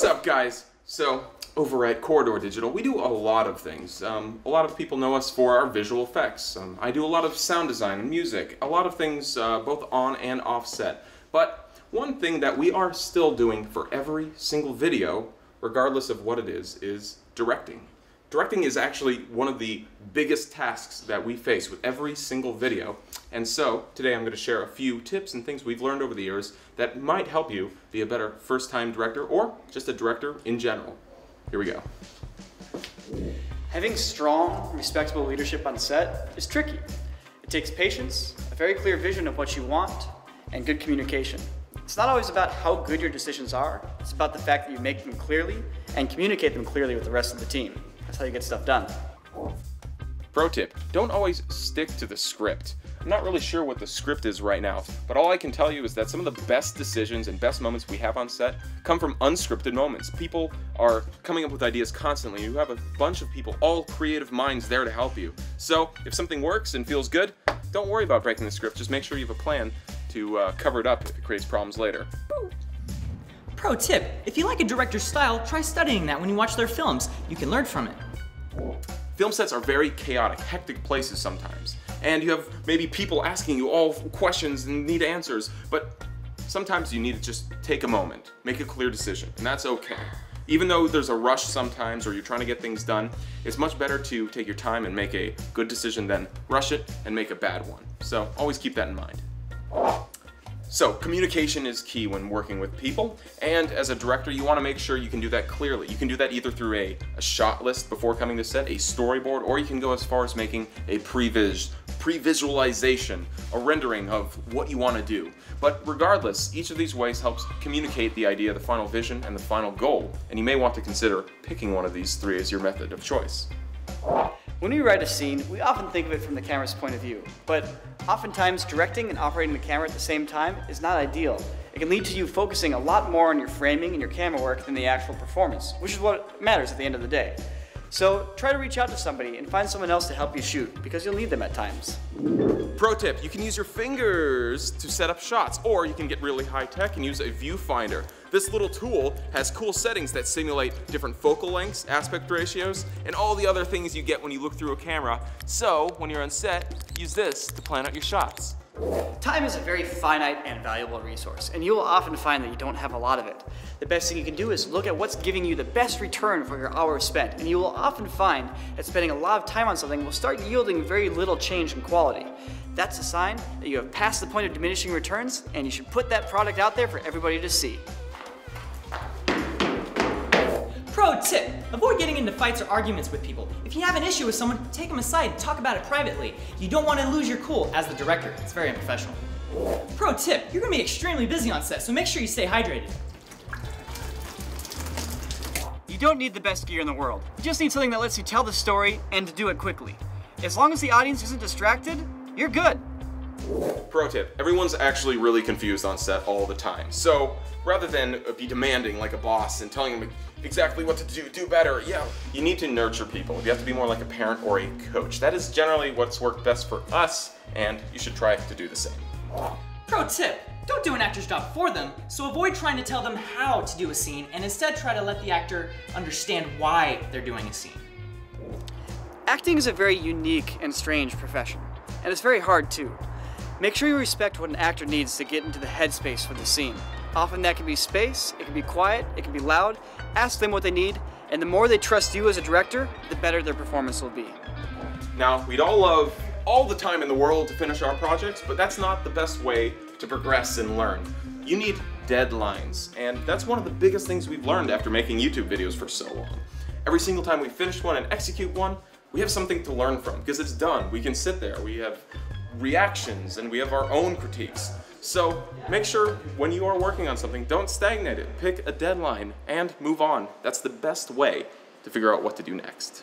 What's up, guys? So, over at Corridor Digital, we do a lot of things. Um, a lot of people know us for our visual effects. Um, I do a lot of sound design and music, a lot of things uh, both on and off set. But one thing that we are still doing for every single video, regardless of what it is, is directing. Directing is actually one of the biggest tasks that we face with every single video. And so, today I'm going to share a few tips and things we've learned over the years that might help you be a better first-time director or just a director in general. Here we go. Having strong, respectable leadership on set is tricky. It takes patience, a very clear vision of what you want, and good communication. It's not always about how good your decisions are, it's about the fact that you make them clearly and communicate them clearly with the rest of the team. That's how you get stuff done. Pro tip, don't always stick to the script. I'm not really sure what the script is right now, but all I can tell you is that some of the best decisions and best moments we have on set come from unscripted moments. People are coming up with ideas constantly. You have a bunch of people, all creative minds there to help you. So if something works and feels good, don't worry about breaking the script. Just make sure you have a plan to uh, cover it up if it creates problems later. Pro tip, if you like a director's style, try studying that when you watch their films. You can learn from it. Film sets are very chaotic, hectic places sometimes. And you have maybe people asking you all questions and need answers, but sometimes you need to just take a moment, make a clear decision, and that's okay. Even though there's a rush sometimes or you're trying to get things done, it's much better to take your time and make a good decision than rush it and make a bad one. So always keep that in mind. So communication is key when working with people, and as a director, you want to make sure you can do that clearly. You can do that either through a, a shot list before coming to set, a storyboard, or you can go as far as making a pre-vis, pre-visualization, a rendering of what you want to do. But regardless, each of these ways helps communicate the idea, the final vision, and the final goal, and you may want to consider picking one of these three as your method of choice. When we write a scene, we often think of it from the camera's point of view, but oftentimes directing and operating the camera at the same time is not ideal. It can lead to you focusing a lot more on your framing and your camera work than the actual performance, which is what matters at the end of the day. So try to reach out to somebody and find someone else to help you shoot, because you'll need them at times. Pro tip, you can use your fingers to set up shots, or you can get really high tech and use a viewfinder. This little tool has cool settings that simulate different focal lengths, aspect ratios, and all the other things you get when you look through a camera. So, when you're on set, use this to plan out your shots. Time is a very finite and valuable resource, and you will often find that you don't have a lot of it. The best thing you can do is look at what's giving you the best return for your hours spent, and you will often find that spending a lot of time on something will start yielding very little change in quality. That's a sign that you have passed the point of diminishing returns, and you should put that product out there for everybody to see. Pro tip, avoid getting into fights or arguments with people. If you have an issue with someone, take them aside and talk about it privately. You don't want to lose your cool as the director. It's very unprofessional. Pro tip, you're gonna be extremely busy on set, so make sure you stay hydrated. You don't need the best gear in the world. You just need something that lets you tell the story and to do it quickly. As long as the audience isn't distracted, you're good. Pro tip, everyone's actually really confused on set all the time. So rather than be demanding like a boss and telling them exactly what to do, do better, yeah, you need to nurture people. You have to be more like a parent or a coach. That is generally what's worked best for us, and you should try to do the same. Pro tip, don't do an actor's job for them, so avoid trying to tell them how to do a scene and instead try to let the actor understand why they're doing a scene. Acting is a very unique and strange profession, and it's very hard too. Make sure you respect what an actor needs to get into the headspace for the scene. Often that can be space, it can be quiet, it can be loud. Ask them what they need, and the more they trust you as a director, the better their performance will be. Now, we'd all love all the time in the world to finish our projects, but that's not the best way to progress and learn. You need deadlines, and that's one of the biggest things we've learned after making YouTube videos for so long. Every single time we finish one and execute one, we have something to learn from because it's done. We can sit there, we have reactions, and we have our own critiques. So make sure when you are working on something, don't stagnate it. Pick a deadline and move on. That's the best way to figure out what to do next.